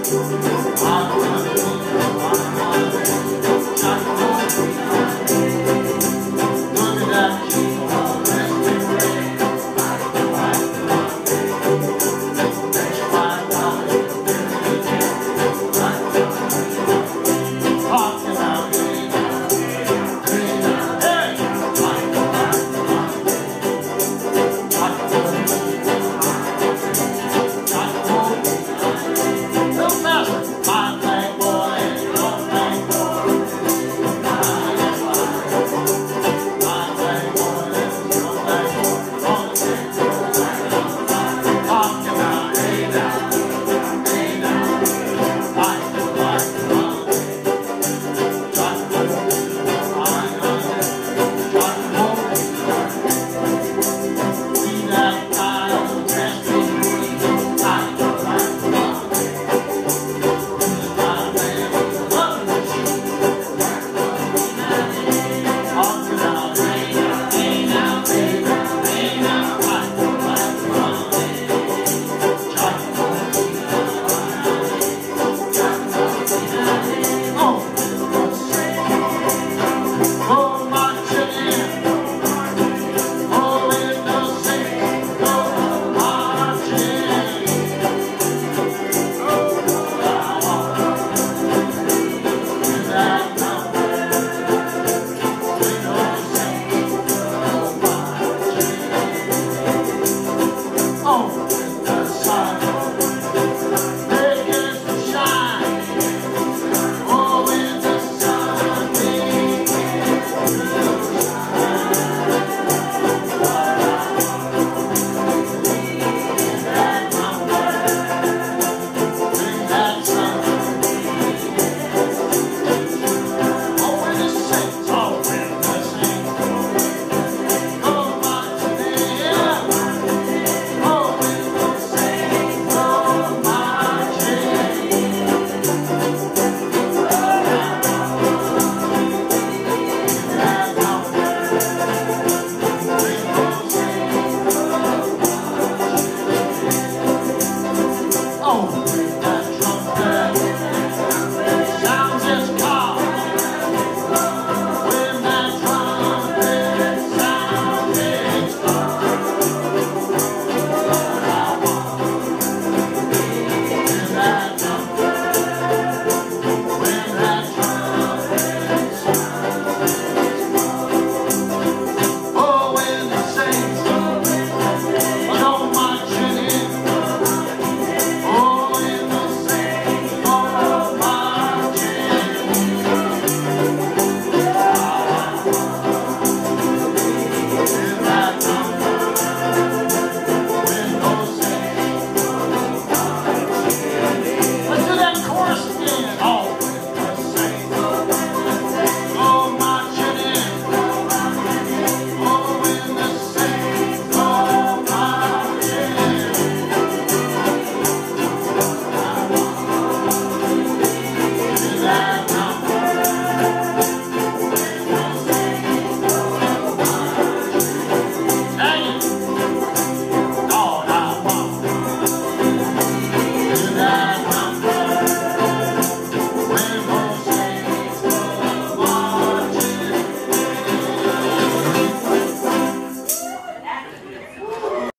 I'm.